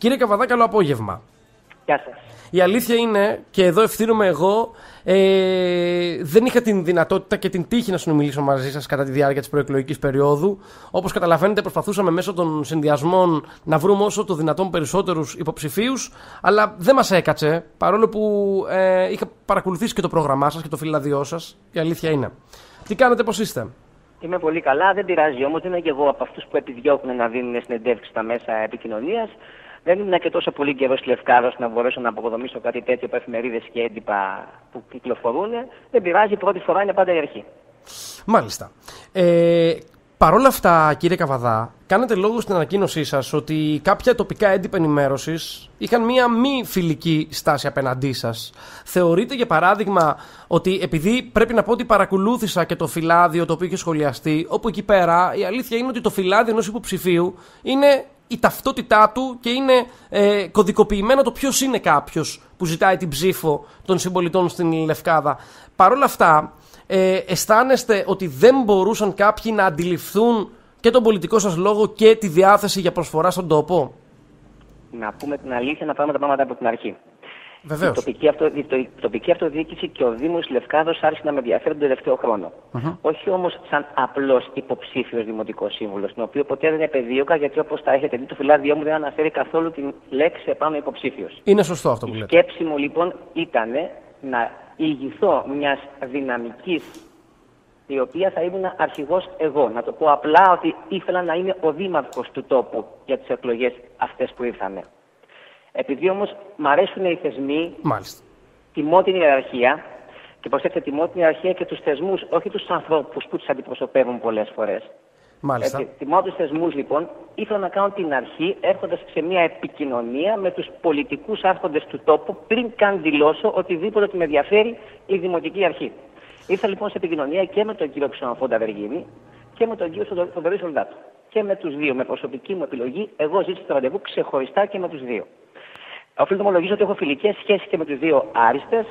Κύριε Καβαδά, καλό απόγευμα. Γεια σας. Η αλήθεια είναι, και εδώ ευθύνομαι εγώ, ε, δεν είχα την δυνατότητα και την τύχη να συνομιλήσω μαζί σας κατά τη διάρκεια της προεκλογικής περίοδου. Όπως καταλαβαίνετε, προσπαθούσαμε μέσω των συνδυασμών να βρούμε όσο το δυνατόν περισσότερους υποψηφίους, αλλά δεν μας έκατσε, παρόλο που ε, είχα παρακολουθήσει και το πρόγραμμά σας και το φυλαδιό σας. Η αλήθεια είναι. Τι κάνετε, πώς είστε; Είμαι πολύ καλά, δεν πειράζει όμως. Δεν είμαι και εγώ από αυτούς που επιδιώκουν να δίνουν συνεντεύξεις στα μέσα επικοινωνίας. Δεν ήμουν και τόσο πολύ καιρός στη Λευκάδα να μπορέσω να αποδομήσω κάτι τέτοιο από εφημερίδες και έντυπα που κυκλοφορούν. Δεν πειράζει, η πρώτη φορά είναι πάντα η αρχή. Μάλιστα. Ε, Παρ' όλα αυτά, κύριε Καβαδά, κάνετε λόγο στην ανακοίνωσή σας ότι κάποια τοπικά έντυπα ενημέρωσης είχαν μία μη φιλική στάση απέναντί σας. Θεωρείτε, για παράδειγμα, ότι επειδή πρέπει να πω ότι παρακολούθησα και το φυλάδιο το οποίο είχε σχολιαστεί, όπου εκεί πέρα η αλήθεια είναι ότι το φυλάδιο ενός υποψηφίου είναι η ταυτότητά του και είναι ε, κωδικοποιημένο το ποιος είναι κάποιος που ζητάει την ψήφο των συμπολιτών στην Λευκάδα. Παρ' όλα αυτά, ε, αισθάνεστε ότι δεν μπορούσαν κάποιοι να αντιληφθούν και τον πολιτικό σας λόγο και τη διάθεση για προσφορά στον τόπο; Να πούμε την αλήθεια, να πάμε τα πράγματα από την αρχή. Βεβαίως. Η τοπική, αυτο, η τοπική αυτοδιοίκηση και ο Δήμος Λευκάδος άρχισε να με ενδιαφέρει τον τελευταίο χρόνο. Mm-hmm. Όχι όμως σαν απλός υποψήφιος δημοτικός σύμβουλος, τον οποίο ποτέ δεν επεδίωκα, γιατί όπως τα έχετε δει, το φυλάδιό μου δεν αναφέρει καθόλου την λέξη επάνω υποψήφιος. Είναι σωστό αυτό που λέτε. Η σκέψη μου λοιπόν ήταν να ηγηθώ μιας δυναμικής η οποία θα ήμουν αρχηγός εγώ. Να το πω απλά ότι ήθελα να είμαι ο δήμαρχος του τόπου για τις εκλογές αυτές που ήρθαν. Επειδή όμω μ' αρέσουν οι θεσμοί, Μάλιστα. τιμώ την ιεραρχία και προσέξτε, τιμώ την ιεραρχία και του θεσμού, όχι του ανθρώπου που του αντιπροσωπεύουν πολλέ φορέ. Μάλιστα. Έτσι, τιμώ του θεσμού λοιπόν, ήθελα να κάνω την αρχή έρχοντα σε μια επικοινωνία με του πολιτικού άρχοντε του τόπου πριν καν δηλώσω οτιδήποτε ότι με ενδιαφέρει η δημοτική αρχή. Ήρθα λοιπόν σε επικοινωνία και με τον κύριο Ξενοφόντα Βεργίνη και με τον κύριο Θοδωρή Σολδάτου. Και με του δύο, με προσωπική μου επιλογή, εγώ ζήτησα το ραντεβού ξεχωριστά και με του δύο. Οφείλω να ομολογήσω ότι έχω φιλικές σχέσεις και με τους δύο άριστες.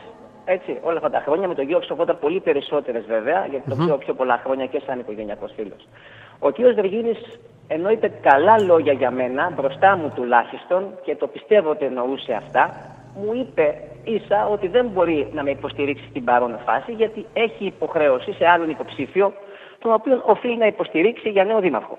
Έτσι, όλα αυτά τα χρόνια με τον κύριο Ξενοφόντα πολύ περισσότερες βέβαια, γιατί το πιο, πιο πολλά χρόνια και σαν οικογενειακός φίλος. Ο κύριος Βεργίνης, ενώ είπε καλά λόγια για μένα, μπροστά μου τουλάχιστον, και το πιστεύω ότι εννοούσε αυτά, μου είπε ίσα ότι δεν μπορεί να με υποστηρίξει στην παρόν φάση, γιατί έχει υποχρέωση σε άλλον υποψήφιο, τον οποίο οφείλει να υποστηρίξει για νέο δήμαρχο.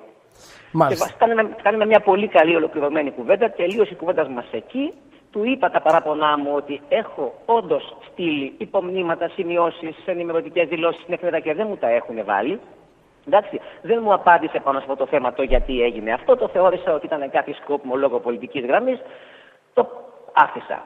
Μάλιστα. Και κάνουμε, κάνουμε μια πολύ καλή ολοκληρωμένη κουβέντα. Τελείωσε η κουβέντα μας εκεί. Του είπα τα παράπονά μου ότι έχω όντως στείλει υπομνήματα, σημειώσεις, ενημερωτικές δηλώσεις στην εφημερίδα και δεν μου τα έχουν βάλει. Εντάξει, δεν μου απάντησε πάνω σε αυτό το θέμα το γιατί έγινε αυτό. Το θεώρησα ότι ήταν κάτι σκόπιμο λόγω πολιτικής γραμμής. Το άφησα.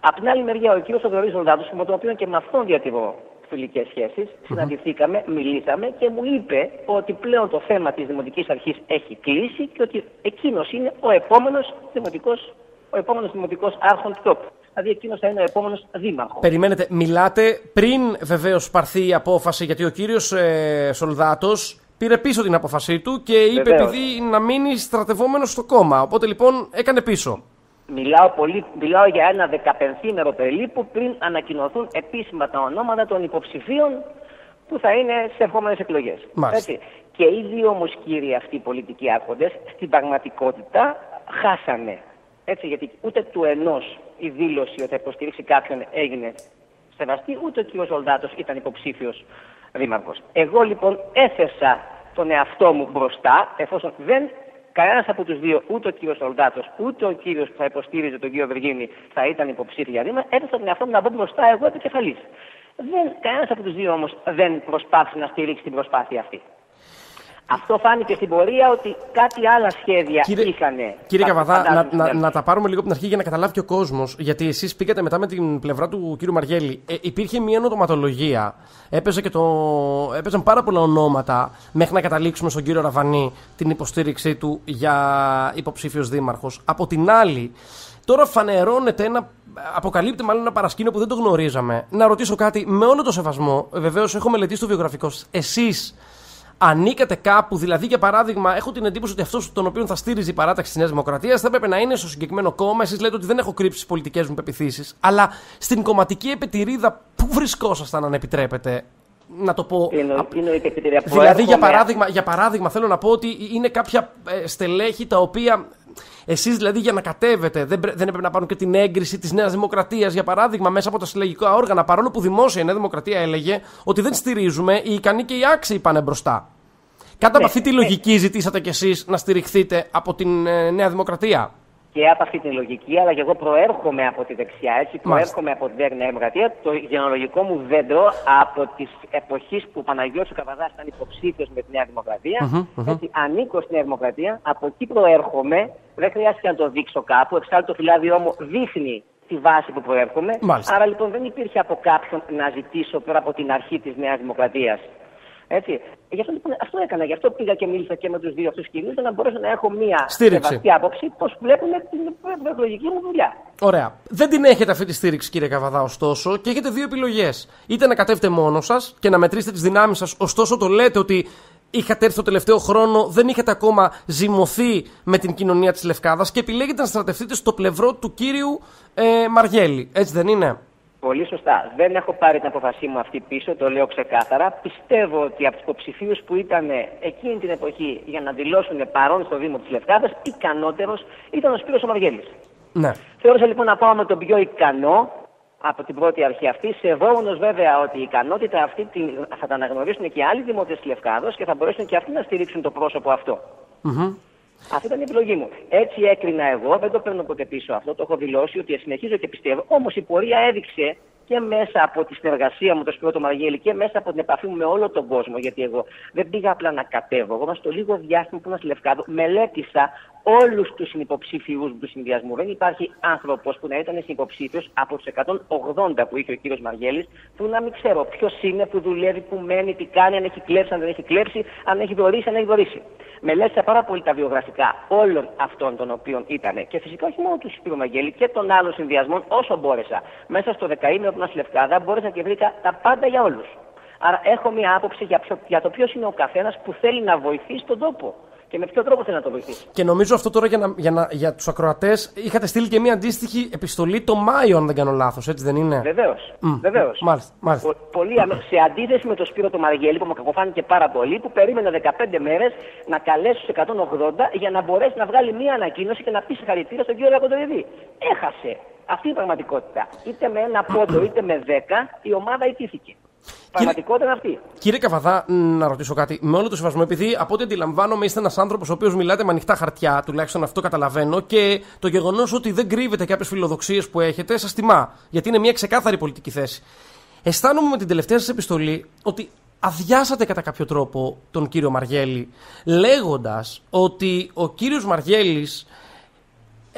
Απ' την άλλη μεριά, ο κ. Σοδωρή Ζολδάτο, με τον οποίο και με αυτόν διατηρώ φιλικές σχέσεις, συναντηθήκαμε, μιλήσαμε και μου είπε ότι πλέον το θέμα της Δημοτικής Αρχής έχει κλείσει και ότι εκείνος είναι ο επόμενος δημοτικός ο επόμενος δημοτικός άρχον του τόπου. Δηλαδή εκείνος θα είναι ο επόμενος δήμαρχος. Περιμένετε, μιλάτε πριν βεβαίως πάρθει η απόφαση, γιατί ο κύριος ε, Σολδάτος πήρε πίσω την απόφασή του και είπε Βεβαίως. επειδή να μείνει στρατευόμενος στο κόμμα. Οπότε λοιπόν έκανε πίσω. Μιλάω, πολύ, μιλάω για ένα δεκαπενθήμερο περίπου πριν ανακοινωθούν επίσημα τα ονόματα των υποψηφίων που θα είναι σε επόμενες εκλογές. Μάλιστα. Και οι δύο όμως κύριοι αυτοί οι πολιτικοί άρχοντες στην πραγματικότητα χάσανε. Έτσι, γιατί ούτε του ενός η δήλωση ότι θα υποστηρίξει κάποιον έγινε σεβαστή, ούτε ο κ. Ζολδάτος ήταν υποψήφιος δήμαρχος. Εγώ λοιπόν έθεσα τον εαυτό μου μπροστά, εφόσον δεν κανένας από τους δύο, ούτε ο κύριος Σολδάτο, ούτε ο κύριος που θα υποστήριζε τον κύριο Βεργίνη, θα ήταν υποψήφια δήμα, έθεσα τον εαυτό μου να μπω μπροστά εγώ επικεφαλής. Κανένας από τους δύο όμως δεν προσπάθησε να στηρίξει την προσπάθεια αυτή. Αυτό φάνηκε στην πορεία ότι κάτι άλλα σχέδια Κύριε, είχαν. κύριε Καβαδά, να, να, να τα πάρουμε λίγο από την αρχή για να καταλάβει και ο κόσμος. Γιατί εσείς πήγατε μετά με την πλευρά του κύριου Μαργέλη. Ε, υπήρχε μια ονόματολογία. Έπαιζε και το... Έπαιζαν πάρα πολλά ονόματα μέχρι να καταλήξουμε στον κύριο Ραβανή την υποστήριξή του για υποψήφιος δήμαρχος. Από την άλλη, τώρα φανερώνεται ένα αποκαλύπτει μάλλον ένα παρασκήνιο που δεν το γνωρίζαμε. Να ρωτήσω κάτι με όλο το σεβασμό. Βεβαίως, έχω μελετήσει το βιογραφικό σας. Εσείς ανήκατε κάπου, δηλαδή για παράδειγμα, έχω την εντύπωση ότι αυτός τον οποίο θα στήριζε η παράταξη της Νέας Δημοκρατίας θα έπρεπε να είναι στο συγκεκριμένο κόμμα. Εσείς λέτε ότι δεν έχω κρύψει τις πολιτικές μου πεπιθήσεις. Αλλά στην κομματική επιτηρίδα, πού βρισκόσασταν, αν επιτρέπετε. να το πω. Τι εννοεί- τι εννοείται επιτηρία. Δηλαδή, για Προέρχομαι- παράδειγμα, για παράδειγμα, θέλω να πω ότι είναι κάποια ε, στελέχη τα οποία. Εσείς δηλαδή για να κατέβετε δεν, πρέ- δεν έπρεπε να πάρουν και την έγκριση της Νέας Δημοκρατίας, για παράδειγμα, μέσα από τα συλλογικά όργανα. Παρόλο που δημόσια η Νέα Δημοκρατία έλεγε ότι δεν στηρίζουμε, οι ικανοί και οι άξιοι πάνε μπροστά. Κάτω από Ναι, αυτή τη ναι. λογική ζητήσατε κι εσείς να στηριχθείτε από την ε, Νέα Δημοκρατία; Και από αυτή την λογική, αλλά και εγώ προέρχομαι από τη δεξιά, έτσι, προέρχομαι από την Νέα Δημοκρατία. Το γενολογικό μου δέντρο από τις εποχές που ο Παναγιώτης ο Καβαδάς ήταν υποψήφιος με τη Νέα Δημοκρατία, Έτσι, ανήκω στη Νέα Δημοκρατία, από εκεί προέρχομαι, δεν χρειάστηκε να το δείξω κάπου, εξάλλου το φυλάδιό μου δείχνει τη βάση που προέρχομαι. Μάλιστα. Άρα λοιπόν δεν υπήρχε από κάποιον να ζητήσω πέρα από την αρχή της Νέας Δημοκρατίας. Έτσι. Γι' αυτό λοιπόν αυτό έκανα. Γι' αυτό πήγα και μίλησα και με τους δύο αυτούς κυρίους για να μπορέσω να έχω μία Στήριξη. σεβαστή άποψη πώς βλέπουν την προεκλογική μου δουλειά. Ωραία. Δεν την έχετε αυτή τη στήριξη, κύριε Καβαδά, ωστόσο, και έχετε δύο επιλογές. Είτε να κατέβετε μόνος σας και να μετρήσετε τις δυνάμεις σας, ωστόσο το λέτε ότι είχατε έρθει το τελευταίο χρόνο, δεν είχατε ακόμα ζυμωθεί με την κοινωνία της Λευκάδας και επιλέγετε να στρατευτείτε στο πλευρό του κύριου ε, Μαργέλη. Έτσι δεν είναι; Πολύ σωστά. Δεν έχω πάρει την αποφασή μου αυτή πίσω, το λέω ξεκάθαρα. Πιστεύω ότι από τους υποψηφίους που ήταν εκείνη την εποχή για να δηλώσουν παρόν στο Δήμο της Λευκάδας, ικανότερος ήταν ο Σπύρος ο Μαργέλης. Ναι. Θεώρησα λοιπόν να πάω με τον πιο ικανό από την πρώτη αρχή αυτή, σεβόμενος βέβαια ότι η ικανότητα αυτή την, θα τα αναγνωρίσουν και άλλοι δημότες της Λευκάδο και θα μπορέσουν και αυτοί να στηρίξουν το πρόσωπο αυτό. Αυτή ήταν η επιλογή μου. Έτσι έκρινα εγώ, δεν το παίρνω ποτέ πίσω αυτό, το έχω δηλώσει ότι συνεχίζω και πιστεύω. Όμως η πορεία έδειξε και μέσα από τη συνεργασία μου, το Σπύρο το Μαργέλη, και μέσα από την επαφή μου με όλο τον κόσμο. Γιατί εγώ δεν πήγα απλά να κατέβω. Εγώ, μέσα στο λίγο διάστημα που ήμουν στη Λευκάδο, μελέτησα όλους τους συνυποψήφιου του συνδυασμού. Δεν υπάρχει άνθρωπος που να ήταν συνυποψήφιο από τους 180 που είχε ο κύριος Μαργέλης, που να μην ξέρω ποιος είναι, που δουλεύει, που μένει, τι κάνει, αν έχει κλέψει, αν δεν έχει κλέψει, αν έχει δωρήσει, αν έχει δωρήσει. Μελέτησα πάρα πολύ τα βιογραφικά όλων αυτών των οποίων ήταν. Και φυσικά όχι μόνο τους Σπύρου Μαγγέλη και των άλλων συνδυασμών όσο μπόρεσα. Μέσα στο δεκαήμερο που ήμουν στη Λευκάδα μπόρεσα και βρήκα τα πάντα για όλους. Άρα έχω μια άποψη για, ποιο, για το ποιος είναι ο καθένας που θέλει να βοηθήσει τον τόπο. Και με ποιο τρόπο θέλει να το βοηθήσει; Και νομίζω αυτό τώρα για, να, για, να, για τους ακροατές είχατε στείλει και μια αντίστοιχη επιστολή το Μάιο, αν δεν κάνω λάθος, έτσι δεν είναι; Βεβαίως. Βεβαίως. Μάλιστα, μάλιστα. Πο- πολύ αμε- σε αντίθεση με τον Σπύρο το Μαργέλη, που μου κακοφάνηκε πάρα πολύ, που περίμενε 15 μέρες να καλέσει τους 180 για να μπορέσει να βγάλει μία ανακοίνωση και να πει συγχαρητήρια στον κύριο Λακοντοειδή. Έχασε. Αυτή είναι η πραγματικότητα. Είτε με ένα πόντο είτε με 10, η ομάδα ιτήθηκε. Πραγματικότητα είναι αυτή. Κύριε Καβαδά, να ρωτήσω κάτι. Με όλο το σεβασμό, επειδή από ό,τι αντιλαμβάνομαι είστε ένας άνθρωπος ο οποίος μιλάτε με ανοιχτά χαρτιά, τουλάχιστον αυτό καταλαβαίνω, και το γεγονός ότι δεν κρύβετε κάποιες φιλοδοξίες που έχετε, σας τιμά. Γιατί είναι μια ξεκάθαρη πολιτική θέση. Αισθάνομαι με την τελευταία σας επιστολή ότι αδειάσατε κατά κάποιο τρόπο τον κύριο Μαργέλη, λέγοντας ότι ο κύριος Μαργέλης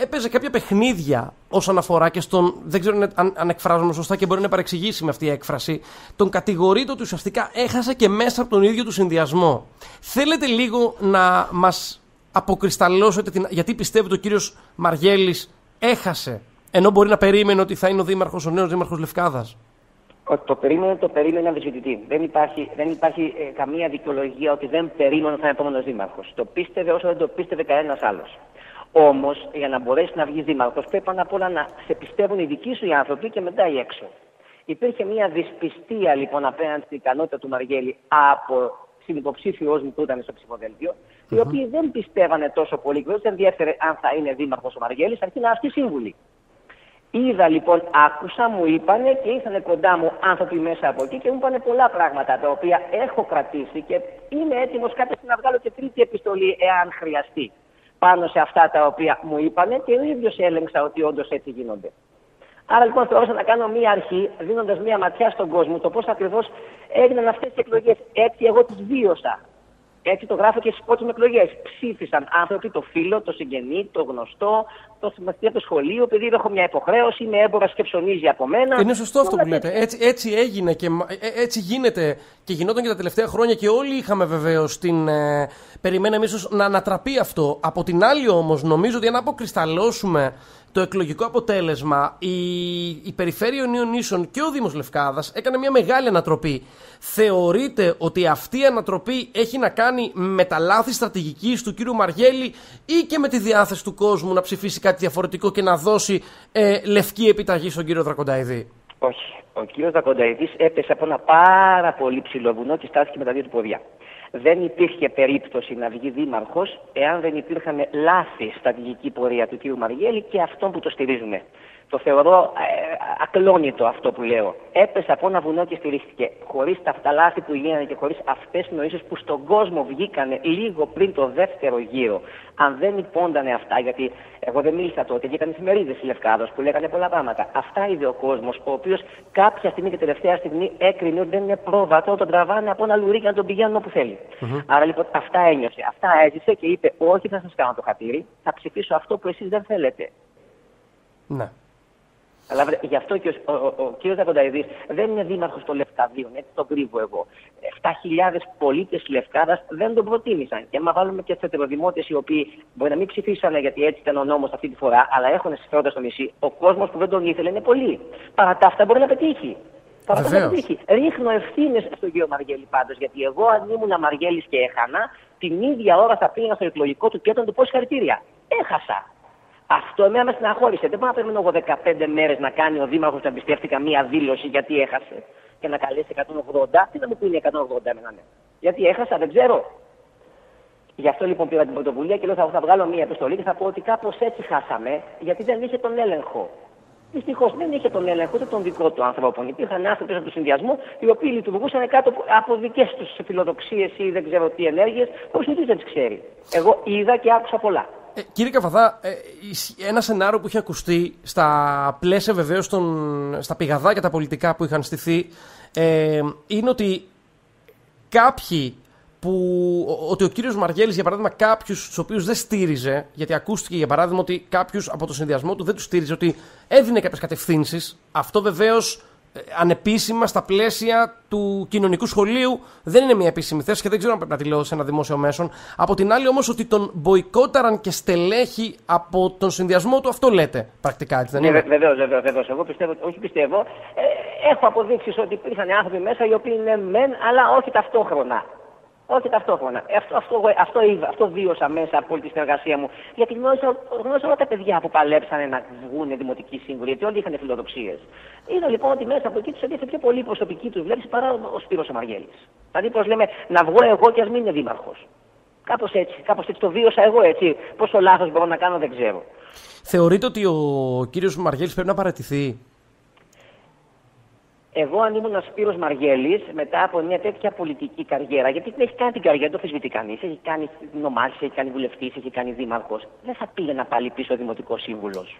έπαιζε κάποια παιχνίδια όσον αφορά και στον. Δεν ξέρω αν, αν εκφράζομαι σωστά και μπορεί να παρεξηγήσει με αυτή η έκφραση. Τον κατηγορείται ότι ουσιαστικά έχασε και μέσα από τον ίδιο του συνδυασμό. Θέλετε λίγο να μας αποκρισταλώσετε την, γιατί πιστεύετε ο κύριος Μαργέλης έχασε, ενώ μπορεί να περίμενε ότι θα είναι ο δήμαρχος, ο νέος δήμαρχος Λευκάδας; Ότι το περίμενε, το περίμενε αμφισβητητή. Δεν υπάρχει, δεν υπάρχει ε, καμία δικαιολογία ότι δεν περίμενε ότι θα είναι επόμενος δήμαρχος. Το πίστευε όσο δεν το πίστευε κανένας άλλος. Όμως, για να μπορέσει να βγει δήμαρχος, πρέπει πάνω απ' όλα να σε πιστεύουν οι δικοί σου οι άνθρωποι και μετά οι έξω. Υπήρχε μια δυσπιστία λοιπόν απέναντι στην ικανότητα του Μαργέλη από συνυποψήφιό μου που ήταν στο ψηφοδέλτιο, οι οποίοι δεν πιστεύανε τόσο πολύ και δεν του ενδιαφέρε αν θα είναι δήμαρχος ο Μαργέλης, αρκεί να αυτοί σύμβουλοι. Είδα λοιπόν, άκουσα, μου είπανε και ήρθαν κοντά μου άνθρωποι μέσα από εκεί και μου είπανε πολλά πράγματα τα οποία έχω κρατήσει και είμαι έτοιμος κάποια στιγμή να βγάλω και τρίτη επιστολή εάν χρειαστεί πάνω σε αυτά τα οποία μου είπανε και ο ίδιος έλεγξα ότι όντως έτσι γίνονται. Άρα λοιπόν θεώρησα να κάνω μία αρχή, δίνοντας μία ματιά στον κόσμο, το πώς ακριβώς έγιναν αυτές οι εκλογές. Έτσι εγώ τις βίωσα. Έτσι το γράφω και στις πρώτε μου εκλογές. Ψήφισαν άνθρωποι, το φίλο, το συγγενή, το γνωστό, το συμμαθητή από το σχολείο, επειδή δεν έχω μια υποχρέωση, είμαι έμπορας και ψωνίζει από μένα. Είναι σωστό αυτό Όλα που λέτε. τέτοια. Έτσι, έτσι έγινε και μα- ε, έτσι γίνεται και γινόταν και τα τελευταία χρόνια και όλοι είχαμε βεβαίως την. Ε, περιμέναμε ίσως να ανατραπεί αυτό. Από την άλλη όμως, νομίζω ότι αν αποκρισταλώσουμε το εκλογικό αποτέλεσμα, η, η Περιφέρεια Ιωνίων Νήσων και ο Δήμος Λευκάδας έκανε μια μεγάλη ανατροπή. Θεωρείτε ότι αυτή η ανατροπή έχει να κάνει με τα λάθη στρατηγικής του κύριου Μαργέλη ή και με τη διάθεση του κόσμου να ψηφίσει κάτι διαφορετικό και να δώσει ε, λευκή επιταγή στον κύριο Δρακονταϊδή. Όχι. Ο κύριος Δακονταετή έπεσε από ένα πάρα πολύ ψηλό βουνό και στάθηκε με τα δύο του ποδιά. Δεν υπήρχε περίπτωση να βγει δήμαρχος εάν δεν υπήρχαν λάθη στρατηγική πορεία του κ. Μαργέλη και αυτών που το στηρίζουν. Το θεωρώ ε, ακλόνητο αυτό που λέω. Έπεσε από ένα βουνό και στηρίχθηκε. Χωρίς τα φταλάθη που γίνανε και χωρίς αυτές τις νοήσεις που στον κόσμο βγήκανε λίγο πριν το δεύτερο γύρο. Αν δεν υπόντανε αυτά, γιατί εγώ δεν μίλησα τότε, βγήκαν εφημερίδες η Λευκάδος που λέγανε πολλά πράγματα. Αυτά είδε ο κόσμος, ο οποίος κάποια στιγμή και τελευταία στιγμή έκρινε ότι δεν είναι πρόβατο, τον τραβάνε από ένα λουρί και να τον πηγαίνουν όπου θέλει. Mm-hmm. Άρα λοιπόν αυτά ένιωσε, αυτά έζησε και είπε: Όχι, θα σας κάνω το χατήρι, θα ψηφίσω αυτό που εσείς δεν θέλετε. Ναι. Αλλά γι' αυτό και ο, ο, ο, ο κ. Δακονταϊδή δεν είναι δήμαρχος των Λευκαδίων, έτσι το κρύβω εγώ. 7.000 πολίτες της Λευκάδας δεν τον προτίμησαν. Και άμα βάλουμε και του ετεροδημότε οι οποίοι μπορεί να μην ψηφίσανε γιατί έτσι ήταν ο νόμος αυτή τη φορά, αλλά έχουν συμφέροντα στο νησί, ο κόσμος που δεν τον ήθελε είναι πολύ. Παρά τα αυτά μπορεί να πετύχει. Παρά τα αυτά πετύχει. Ρίχνω ευθύνες στον κύριο Μαργέλη πάντως, γιατί εγώ αν ήμουν Μαργέλης και έχανα, την ίδια ώρα θα πήγα στο εκλογικό του και τον του πω συγχαρητήρια. Έχασα. Αυτό εμένα με στεναχώρησε. Δεν μπορώ να περιμένω εγώ 15 μέρες να κάνει ο Δήμαρχος να εμπιστεύτηκα μία δήλωση γιατί έχασε και να καλέσει 180. Τι να μου πει 180 εμένα, ναι. Γιατί έχασα, δεν ξέρω. Γι' αυτό λοιπόν πήρα την πρωτοβουλία και λέω θα, θα βγάλω μία επιστολή και θα πω ότι κάπως έτσι χάσαμε, γιατί δεν είχε τον έλεγχο. Δυστυχώς δεν είχε τον έλεγχο ούτε τον δικό του ανθρώπων. Υπήρχαν άνθρωποι από του συνδυασμού οι οποίοι λειτουργούσαν κάτω από δικές τους φιλοδοξίες ή δεν ξέρω τι ενέργειες, που ο δεν τις ξέρει. Εγώ είδα και άκουσα πολλά. Ε, κύριε Καβαδά, ε, ένα σενάριο που είχε ακουστεί στα πλαίσια βεβαίως στα πηγαδάκια τα πολιτικά που είχαν στηθεί ε, είναι ότι κάποιοι που, ότι ο κύριος Μαργέλης για παράδειγμα κάποιους στους οποίους δεν στήριζε γιατί ακούστηκε για παράδειγμα ότι κάποιους από το συνδυασμό του δεν τους στήριζε ότι έδινε κάποιες κατευθύνσεις αυτό βεβαίως ε, ανεπίσημα στα πλαίσια του κοινωνικού σχολείου δεν είναι μια επίσημη θέση και δεν ξέρω αν πρέπει να τη λέω σε ένα δημόσιο μέσον. Από την άλλη όμως ότι τον μποϊκόταραν και στελέχη από τον συνδυασμό του, αυτό λέτε πρακτικά, έτσι δεν ναι, είναι; Βεβαίως, βεβαίως. Εγώ πιστεύω, όχι πιστεύω, ε, έχω αποδείξεις ότι υπήρχαν άνθρωποι μέσα οι οποίοι είναι μεν, αλλά όχι ταυτόχρονα. Όχι ταυτόχρονα. Αυτό, αυτό, αυτό, αυτό βίωσα μέσα από όλη τη συνεργασία μου. Γιατί γνώρισα, γνώρισα όλα τα παιδιά που παλέψανε να βγουν δημοτικοί σύμβουλοι, γιατί όλοι είχαν φιλοδοξίες. Είδα λοιπόν ότι μέσα από εκεί τους ενδιαφέρει πιο πολύ η προσωπική τους βλέψη παρά ο Σπύρος ο Μαργέλη. Δηλαδή, πώς λέμε, να βγω εγώ και ας μην είναι δήμαρχος. Κάπως έτσι, κάπως έτσι το βίωσα εγώ έτσι. Πόσο λάθος μπορώ να κάνω δεν ξέρω. Θεωρείτε ότι ο κύριος Μαργέλης πρέπει να παρατηθεί; Εγώ αν ήμουν ο Σπύρος Μαργέλης μετά από μια τέτοια πολιτική καριέρα, γιατί δεν έχει κάνει την καριέρα, το φυσβητεί κανείς, έχει κάνει νομάρχης, έχει κάνει βουλευτής, έχει κάνει δήμαρχος, δεν θα πήγαινα πάλι πίσω δημοτικός σύμβουλος.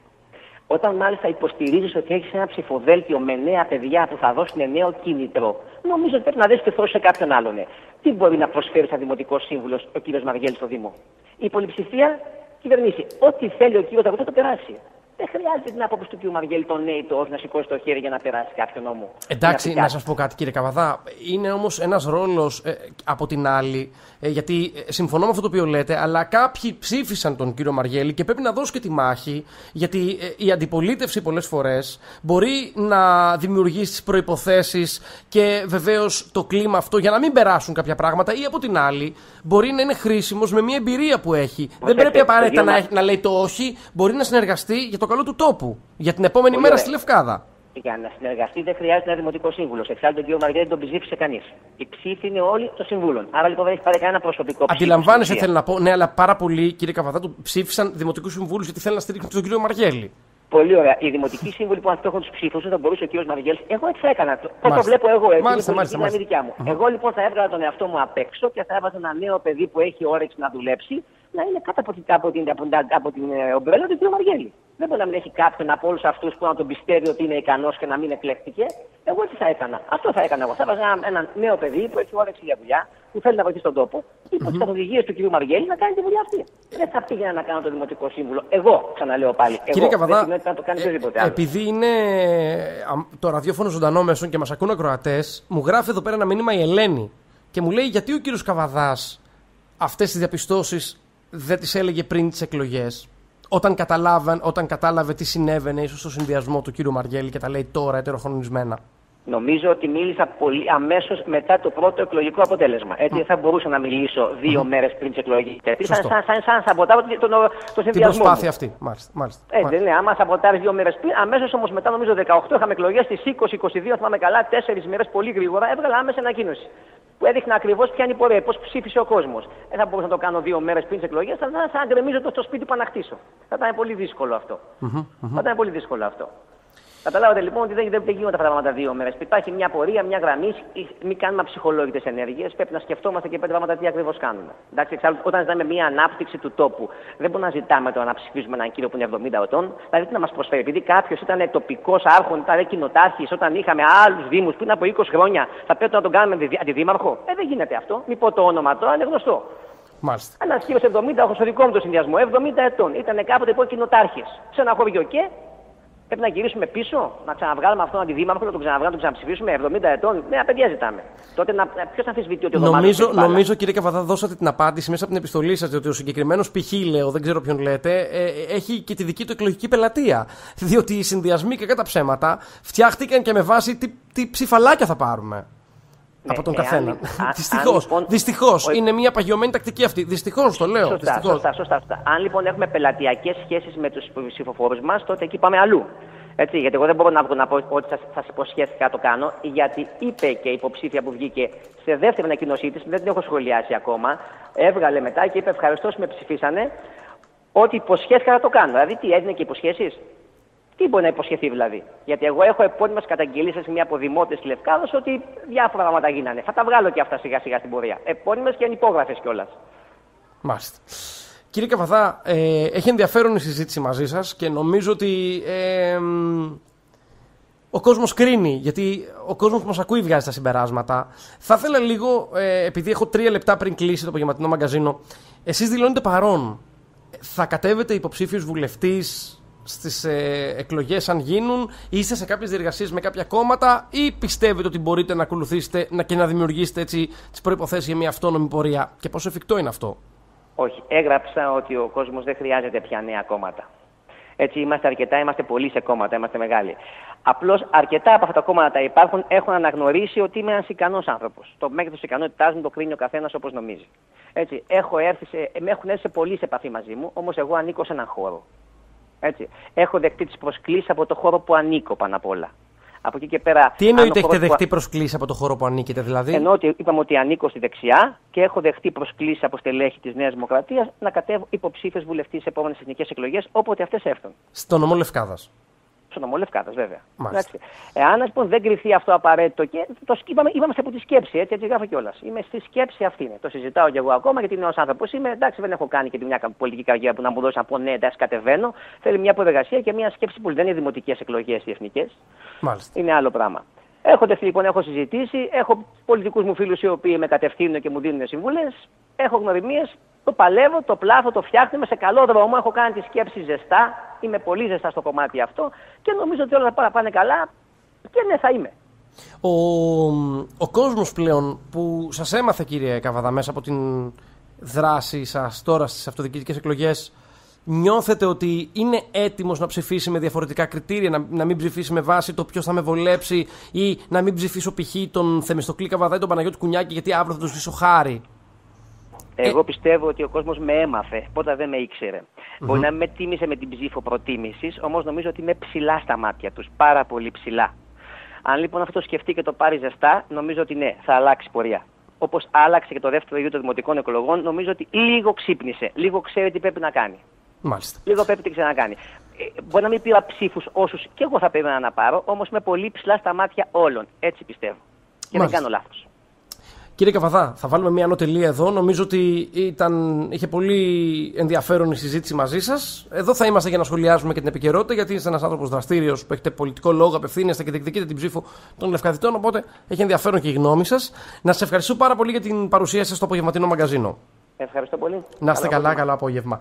Όταν μάλιστα υποστηρίζεις ότι έχεις ένα ψηφοδέλτιο με νέα παιδιά που θα δώσουν νέο κίνητρο, νομίζω ότι πρέπει να δει και σε κάποιον άλλον. Τι μπορεί να προσφέρει σαν δημοτικός σύμβουλος ο κ. Μαργέλης στο Δήμο. Η πολυψηφία κυβερνήσει. Ό,τι θέλει ο κ. θα το περάσει. Δεν χρειάζεται την άποψη του κ. Μαργέλη τον το όχι να σηκώσει το χέρι για να περάσει κάποιο νόμο. Εντάξει, να, να σας πω κάτι κύριε Καβαδά. Είναι όμως ένας ρόλος ε, από την άλλη, ε, γιατί ε, συμφωνώ με αυτό το οποίο λέτε, αλλά κάποιοι ψήφισαν τον κύριο Μαργέλη και πρέπει να δώσω και τη μάχη, γιατί ε, η αντιπολίτευση πολλές φορές μπορεί να δημιουργήσει τις προποθέσει και βεβαίως το κλίμα αυτό για να μην περάσουν κάποια πράγματα, ή από την άλλη μπορεί να είναι χρήσιμος με μια εμπειρία που έχει. Δεν πρέπει απαραίτητα να, να λέει το όχι, μπορεί να συνεργαστεί για το καλό του τόπου. Για την επόμενη Πολύ μέρα ωραία. στη Λευκάδα. Για να συνεργαστεί δεν χρειάζεται ένα δημοτικός σύμβουλος. Εξάλλου τον κύριο Μαργέτη τον ψήφισε κανείς. Η ψήφοι είναι όλοι των συμβούλων. Άρα λοιπόν δεν έχει πάρει κανένα προσωπικό ψήφο. Αντιλαμβάνεσαι, θέλω να πω, ναι, αλλά πάρα πολλοί, κύριε Καβαδά, του ψήφισαν δημοτικούς συμβούλους γιατί θέλουν να στηρίξουν τον κύριο Μαργέλη. Πολύ ωραία. Οι δημοτικοί σύμβουλοι που αν έχουν τους ψήφους, δεν μπορούσε ο κύριος Μαργέλη. Εγώ έτσι θα έκανα. Πώ το βλέπω εγώ έτσι. Μάλιστα, μάλιστα, μάλιστα. δικιά μου. Εγώ λοιπόν θα έβγαλα τον εαυτό μου απ' έξω και θα έβαζα ένα νέο παιδί που έχει όρεξη να δουλέψει να είναι κάτω από την, από την, από την, από την ε, ομπρέλα του κ. Μαργέλη. Δεν μπορεί να μην έχει κάποιον από όλους αυτούς που να τον πιστεύει ότι είναι ικανός και να μην εκλέχτηκε. Εγώ τι θα έκανα. Αυτό θα έκανα εγώ. Θα έβαζα ένα, ένα νέο παιδί που έχει όρεξη για δουλειά, που θέλει να βοηθήσει τον τόπο, υπό mm-hmm. τι καθοδηγίε του κ. Μαργέλη να κάνει τη δουλειά αυτή. Δεν θα πήγαινα να κάνω το δημοτικό σύμβουλο. Εγώ, ξαναλέω πάλι. Εγώ, Κύριε Καβαδά, δεν να το κάνει ε, άλλο. Επειδή είναι το ραδιόφωνο ζωντανό μέσον και μας ακούν ακροατές, μου γράφει εδώ πέρα ένα μήνυμα η Ελένη και μου λέει γιατί ο κύριος Καβαδάς αυτές τις διαπιστώσεις δεν τις έλεγε πριν τις εκλογές. Όταν, καταλάβαν, όταν κατάλαβε τι συνέβαινε ίσως στο συνδυασμό του κύριου Μαργέλη και τα λέει τώρα ετεροχρονισμένα. Νομίζω ότι μίλησα πολύ αμέσως μετά το πρώτο εκλογικό αποτέλεσμα. Έτσι δεν θα μπορούσα να μιλήσω δύο μέρες πριν τις εκλογές. Γιατί σαν, σαν, σαν, σαν σαμποτάρω τον, τον, τον συνδυασμό. Την προσπάθεια αυτή. Μάλιστα. μάλιστα. Έτσι δεν είναι. Άμα σαμποτάρει δύο μέρες πριν, αμέσως όμως μετά, νομίζω 18 είχαμε εκλογές, στις 20-22, θυμάμαι καλά, τέσσερις μέρες πολύ γρήγορα έβγαλα άμεσα ανακοίνωση. Που έδειχνε ακριβώς ποια είναι η πορεία, πώς ψήφισε ο κόσμος. Δεν θα μπορούσα να το κάνω δύο μέρες πριν τις εκλογές, θα ήταν σαν να γκρεμίζω το στο σπίτι που ανακτήσω. Θα ήταν πολύ δύσκολο αυτό. Mm-hmm, mm-hmm. Θα ήταν πολύ δύσκολο αυτό. Καταλάβατε λοιπόν ότι δεν, δεν, δεν γίνονται αυτά τα πράγματα δύο μέρες. Υπάρχει μια πορεία, μια γραμμή, μην κάνουμε αψυχολόγητες ενέργειες. Πρέπει να σκεφτόμαστε και πέντε πράγματα τι ακριβώς κάνουμε. Εντάξει, εξάλλου, όταν ζητάμε μια ανάπτυξη του τόπου, δεν μπορούμε να ζητάμε το να ψηφίσουμε έναν κύριο που είναι 70 ετών. Δηλαδή τι να μας προσφέρει. Επειδή κάποιος ήταν τοπικός άρχον, ήταν κοινοτάρχης, όταν είχαμε άλλους Δήμους πριν από 20 χρόνια, θα πρέπει να τον κάνουμε αντιδήμαρχο; Ε, δεν γίνεται αυτό. Μην πω το όνομα τώρα, είναι γνωστό. Μάλιστα. Ένας κύριος 70, έχω στο δικό μου το συνδυασμό, 70 ετών. Ήταν κάποτε υπό κοινοτάρχης. Σε ένα χωριό και Πρέπει να γυρίσουμε πίσω, να ξαναβγάλουμε αυτόν τον αντιδήμαρχο, να τον ξαναβγάλουμε, να τον ξαναψηφίσουμε 70 ετών. Ναι, παιδιά ζητάμε. Τότε ποιος θα αμφισβητεί ότι ο Νομίζω, νομίζω κύριε Καβαδά, δώσατε την απάντηση μέσα από την επιστολή σας ότι ο συγκεκριμένος π.χ. λέω, δεν ξέρω ποιον λέτε, ε, έχει και τη δική του εκλογική πελατεία. Διότι οι συνδυασμοί και κατά ψέματα φτιάχτηκαν και με βάση τι, τι ψηφαλάκια θα πάρουμε. Ναι, από τον καθένα. Δυστυχώς. Λοιπόν, Δυστυχώς. Είναι μια παγιωμένη τακτική αυτή. Δυστυχώς το λέω. Σωστά, σωστά, σωστά, σωστά. Αν λοιπόν έχουμε πελατειακές σχέσεις με τους ψηφοφόρους μας, τότε εκεί πάμε αλλού. Έτσι, γιατί εγώ δεν μπορώ να βγω να πω ότι σα υποσχέθηκα να το κάνω, γιατί είπε και η υποψήφια που βγήκε σε δεύτερη ανακοίνωσή της, δεν την έχω σχολιάσει ακόμα, έβγαλε μετά και είπε ευχαριστώ που με ψηφίσανε, ότι υποσχέθηκα να το κάνω. Δηλαδή, τι έδινε και υποσχέσεις; Τι μπορεί να υποσχεθεί δηλαδή; Γιατί εγώ έχω επώνυμες καταγγελίες σε μια από δημότες της Λευκάδο ότι διάφορα πράγματα γίνανε. Θα τα βγάλω και αυτά σιγά σιγά στην πορεία. Επώνυμες και ανυπόγραφες κιόλας. Μάλιστα. Κύριε Καβαδά, ε, έχει ενδιαφέρον η συζήτηση μαζί σας και νομίζω ότι ε, ο κόσμος κρίνει. Γιατί ο κόσμος που μας ακούει βγάζει τα συμπεράσματα. Θα ήθελα λίγο, ε, επειδή έχω τρία λεπτά πριν κλείσει το απογευματινό μαγκαζίνο, εσείς δηλώνετε παρόν. Θα κατέβετε υποψήφιος βουλευτής στις ε, εκλογές, αν γίνουν, είστε σε κάποιες διεργασίες με κάποια κόμματα, ή πιστεύετε ότι μπορείτε να ακολουθήσετε να, και να δημιουργήσετε έτσι τις προποθέσει για μια αυτόνομη πορεία, και πόσο εφικτό είναι αυτό; Όχι. Έγραψα ότι ο κόσμος δεν χρειάζεται πια νέα κόμματα. Έτσι είμαστε αρκετά, είμαστε πολλοί σε κόμματα, είμαστε μεγάλοι. Απλώς αρκετά από αυτά τα κόμματα υπάρχουν έχουν αναγνωρίσει ότι είμαι ένας ικανός άνθρωπος. Το μέγεθος της ικανότητάς μου το κρίνει ο καθένας όπως νομίζει. Έτσι, έχω έρθει σε, με έχουν έρθει σε πολύ σε επαφή μαζί μου, όμως εγώ ανήκω σε έναν χώρο. Έτσι. Έχω δεχτεί τις προσκλήσεις από το χώρο που ανήκω πάνω απ' όλα. Από εκεί και πέρα. Τι εννοείται έχετε δεχτεί προσκλήσεις από το χώρο που ανήκετε, δηλαδή; Ενώ ότι είπαμε ότι ανήκω στη δεξιά και έχω δεχτεί προσκλήσεις από στελέχη της Νέας Δημοκρατίας να κατέβω υποψήφιος βουλευτής σε επόμενες εθνικές εκλογές όποτε αυτές έρθουν. Στο νομό Λευκάδας στο νομό Λευκάδας, βέβαια. Εάν λοιπόν δεν κρυθεί αυτό απαραίτητο και το είπαμε, είμαστε από τη σκέψη, έτσι, έτσι γράφω κιόλας. Είμαι στη σκέψη αυτή. Είναι. Το συζητάω κι εγώ ακόμα γιατί νέο άνθρωπος είμαι. Εντάξει, δεν έχω κάνει και μια πολιτική καριέρα που να μου δώσει να πω ναι, εντάξει, κατεβαίνω. Θέλει μια προεργασία και μια σκέψη που δεν είναι δημοτικές εκλογές ή εθνικές. Είναι άλλο πράγμα. Έχω τεθεί λοιπόν, έχω συζητήσει, έχω πολιτικούς μου φίλους οι οποίοι με κατευθύνουν και μου δίνουν συμβουλές. Έχω γνωριμίες, το παλεύω, το πλάθω, το φτιάχνω, σε καλό δρόμο. Έχω κάνει τη σκέψη ζεστά, είμαι πολύ ζεστά στο κομμάτι αυτό και νομίζω ότι όλα θα πάνε καλά και ναι, θα είμαι. Ο, ο κόσμος πλέον που σας έμαθε κύριε Καβαδά μέσα από την δράση σας τώρα στις αυτοδιοικητικές εκλογές νιώθετε ότι είναι έτοιμος να ψηφίσει με διαφορετικά κριτήρια, να, να μην ψηφίσει με βάση το ποιος θα με βολέψει ή να μην ψηφίσω π.χ. τον Θεμιστοκλή Καβαδά ή τον Παναγιώτη Κουνιάκη γιατί αύριο θα τους ζήσω χάρη; Εγώ πιστεύω ότι ο κόσμος με έμαθε, πότε δεν με ήξερε. Mm-hmm. Μπορεί να με τίμησε με την ψήφο προτίμησης, όμως νομίζω ότι είμαι ψηλά στα μάτια τους. Πάρα πολύ ψηλά. Αν λοιπόν αυτό το σκεφτεί και το πάρει ζεστά, νομίζω ότι ναι, θα αλλάξει πορεία. Όπως άλλαξε και το δεύτερο γύρο των δημοτικών εκλογών, νομίζω ότι λίγο ξύπνησε. Λίγο ξέρει τι πρέπει να κάνει. Μάλιστα. Λίγο πρέπει τι ξανακάνει. Ε, μπορεί να μην πήρα ψήφους όσους και εγώ θα πρέπει να πάρω, όμως με πολύ ψηλά στα μάτια όλων. Έτσι πιστεύω. Και Μάλιστα. δεν κάνω λάθος. Κύριε Καβαδά, θα βάλουμε μια ανωτελεία εδώ. Νομίζω ότι ήταν, είχε πολύ ενδιαφέρον η συζήτηση μαζί σας. Εδώ θα είμαστε για να σχολιάζουμε και την επικαιρότητα, γιατί είστε ένας άνθρωπος δραστήριος που έχετε πολιτικό λόγο, απευθύνεστε και διεκδικείτε την ψήφο των Λευκαδιτών. Οπότε έχει ενδιαφέρον και η γνώμη σας. Να σα ευχαριστώ πάρα πολύ για την παρουσία σας στο απογευματινό μαγκαζίνο. Ευχαριστώ πολύ. Να είστε καλά, καλά απόγευμα.